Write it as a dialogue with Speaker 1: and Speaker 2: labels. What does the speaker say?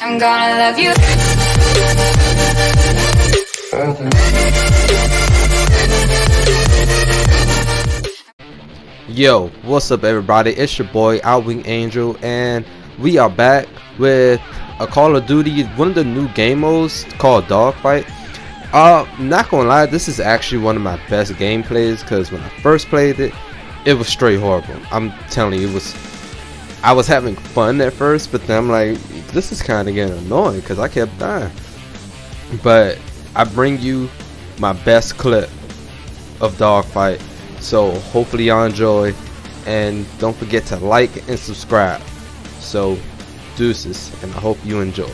Speaker 1: I'm gonna love you.
Speaker 2: Yo, what's up everybody? It's your boy Outwing Angel and we are back with a Call of Duty, one of the new game modes called Dogfight. Uh, not gonna lie, this is actually one of my best gameplays because when I first played it, it was straight horrible. I'm telling you, it was. I was having fun at first, but then I'm like, this is kind of getting annoying because I kept dying. But I bring you my best clip of Dogfight so hopefully y'all enjoy and don't forget to like and subscribe. So deuces and I hope you enjoy.